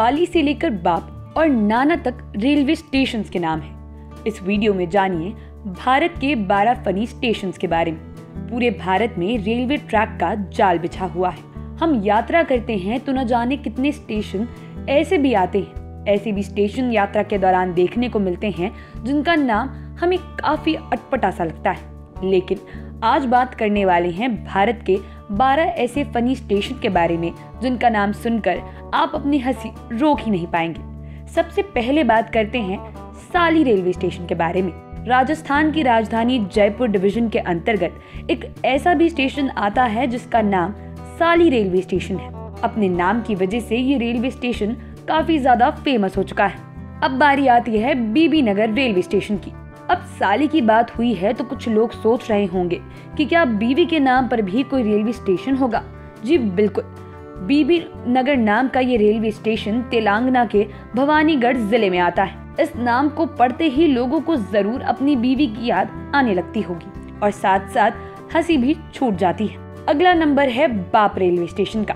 साली से लेकर बाप और नाना तक रेलवे स्टेशन के नाम है। इस वीडियो में जानिए भारत के 12 फनी स्टेशन के बारे में। पूरे भारत में रेलवे ट्रैक का जाल बिछा हुआ है। हम यात्रा करते हैं तो न जाने कितने स्टेशन ऐसे भी आते हैं। ऐसे भी स्टेशन यात्रा के दौरान देखने को मिलते हैं, जिनका नाम हमें काफ़ी अटपटा सा लगता है। लेकिन आज बात करने वाले हैं भारत के 12 ऐसे फनी स्टेशन के बारे में, जिनका नाम सुनकर आप अपनी हँसी रोक ही नहीं पाएँगे। सबसे पहले बात करते हैं साली रेलवे स्टेशन के बारे में। राजस्थान की राजधानी जयपुर डिवीज़न के अंतर्गत एक ऐसा भी स्टेशन आता है जिसका नाम साली रेलवे स्टेशन है। अपने नाम की वजह से ये रेलवे स्टेशन काफ़ी ज़्यादा फ़ेमस हो चुका है। अब बारी आती है बीबी नगर रेलवे स्टेशन की। अब साली की बात हुई है तो कुछ लोग सोच रहे होंगे कि क्या बीवी के नाम पर भी कोई रेलवे स्टेशन होगा? जी बिल्कुल। बीबी नगर नाम का ये रेलवे स्टेशन तेलंगाना के भवानीगढ़ ज़िले में आता है। इस नाम को पढ़ते ही लोगों को ज़रूर अपनी बीवी की याद आने लगती होगी और साथ साथ हँसी भी छूट जाती है। अगला नंबर है बाप रेलवे स्टेशन का।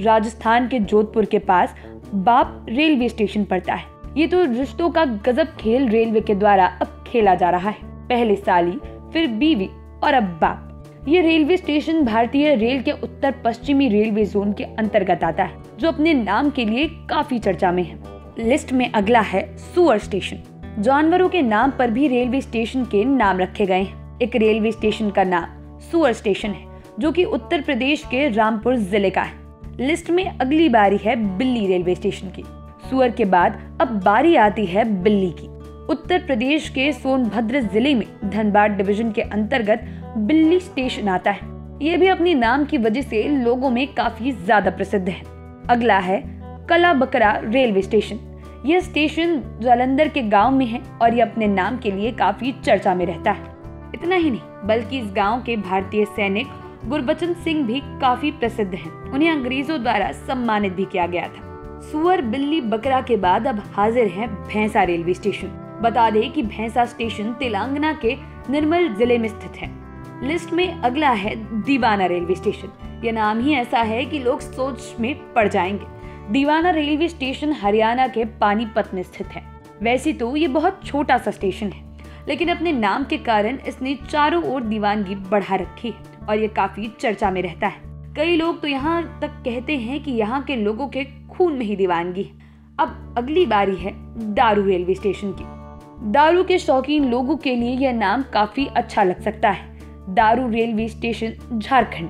राजस्थान के जोधपुर के पास बाप रेलवे स्टेशन पड़ता है। ये तो रिश्तों का गजब खेल रेलवे के द्वारा अब खेला जा रहा है। पहले साली, फिर बीवी और अब बाप। ये रेलवे स्टेशन भारतीय रेल के उत्तर पश्चिमी रेलवे जोन के अंतर्गत आता है, जो अपने नाम के लिए काफ़ी चर्चा में है। लिस्ट में अगला है सुअर स्टेशन। जानवरों के नाम पर भी रेलवे स्टेशन के नाम रखे गए हैं। एक रेलवे स्टेशन का नाम सुअर स्टेशन है, जो कि उत्तर प्रदेश के रामपुर ज़िले का है। लिस्ट में अगली बारी है बिल्ली रेलवे स्टेशन की। सुअर के बाद अब बारी आती है बिल्ली की। उत्तर प्रदेश के सोनभद्र ज़िले में धनबाद डिवीज़न के अंतर्गत बिल्ली स्टेशन आता है। ये भी अपने नाम की वजह से लोगों में काफ़ी ज़्यादा प्रसिद्ध है। अगला है कला बकरा रेलवे स्टेशन। यह स्टेशन जालंधर के गाँव में है और ये अपने नाम के लिए काफ़ी चर्चा में रहता है। इतना ही नहीं, बल्कि इस गाँव के भारतीय सैनिक गुरबचन सिंह भी काफ़ी प्रसिद्ध हैं। उन्हें अंग्रेज़ों द्वारा सम्मानित भी किया गया था। सुअर बिल्ली बकरा के बाद अब हाजिर है भैंसा रेलवे स्टेशन। बता दें कि भैंसा स्टेशन तेलंगाना के निर्मल ज़िले में स्थित है। लिस्ट में अगला है दीवाना रेलवे स्टेशन। यह नाम ही ऐसा है कि लोग सोच में पड़ जाएँगे। दीवाना रेलवे स्टेशन हरियाणा के पानीपत में स्थित है। वैसे तो ये बहुत छोटा सा स्टेशन है, लेकिन अपने नाम के कारण इसने चारों ओर दीवानगी बढ़ा रखी है और ये काफ़ी चर्चा में रहता है। कई लोग तो यहाँ तक कहते हैं कि यहाँ के लोगों के खून में ही दीवानगी है। अब अगली बारी है दारू रेलवे स्टेशन की। दारू के शौकीन लोगों के लिए यह नाम काफ़ी अच्छा लग सकता है। दारू रेलवे स्टेशन, झारखंड।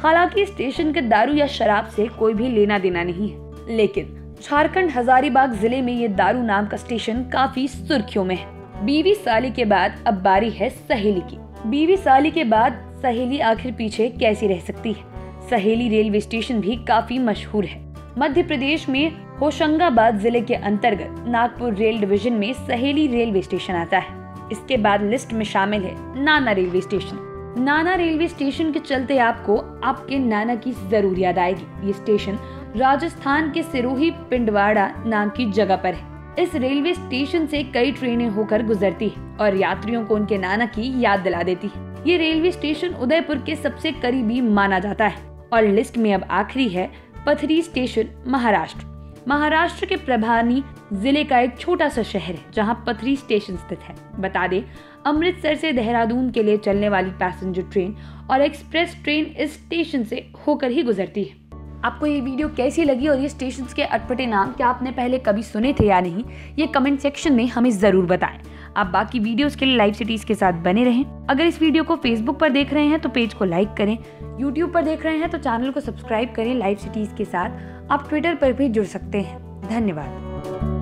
हालाँकि स्टेशन के दारू या शराब से कोई भी लेना देना नहीं है। लेकिन झारखंड हजारीबाग ज़िले में ये दारू नाम का स्टेशन काफ़ी सुर्खियों में है। बीवी साली के बाद अब बारी है सहेली की। बीवी साली के बाद सहेली आखिर पीछे कैसी रह सकती है? सहेली रेलवे स्टेशन भी काफ़ी मशहूर है। मध्य प्रदेश में होशंगाबाद ज़िले के अंतर्गत नागपुर रेल डिवीज़न में सहेली रेलवे स्टेशन आता है। इसके बाद लिस्ट में शामिल है Nana railway station. Nana railway station के चलते आपको आपके नाना की ज़रूर याद आएगी। ये स्टेशन राजस्थान के सिरोही पिंडवाड़ा नाम की जगह पर है। इस रेलवे स्टेशन से कई ट्रेनें होकर गुजरती है और यात्रियों को उनके नाना की याद दिला देती है। ये रेलवे स्टेशन उदयपुर के सबसे करीबी माना जाता है और लिस्ट में अब आखिरी है पथरी स्टेशन महाराष्ट्र। महाराष्ट्र के प्रभानी ज़िले का एक छोटा सा शहर है, जहाँ पथरी स्टेशन स्थित है। बता दें, अमृतसर से देहरादून के लिए चलने वाली पैसेंजर ट्रेन और एक्सप्रेस ट्रेन इस स्टेशन से होकर ही गुजरती है। आपको ये वीडियो कैसी लगी और ये स्टेशन के अटपटे नाम, क्या आपने पहले कभी सुने थे या नहीं? ये कमेंट सेक्शन में हमें ज़रूर बताएँ। आप बाकी वीडियोस के लिए लाइव सिटीज़ के साथ बने रहें। अगर इस वीडियो को फेसबुक पर देख रहे हैं तो पेज को लाइक करें। यूट्यूब पर देख रहे हैं तो चैनल को सब्सक्राइब करें लाइव सिटीज़ के साथ। आप ट्विटर पर भी जुड़ सकते हैं। धन्यवाद।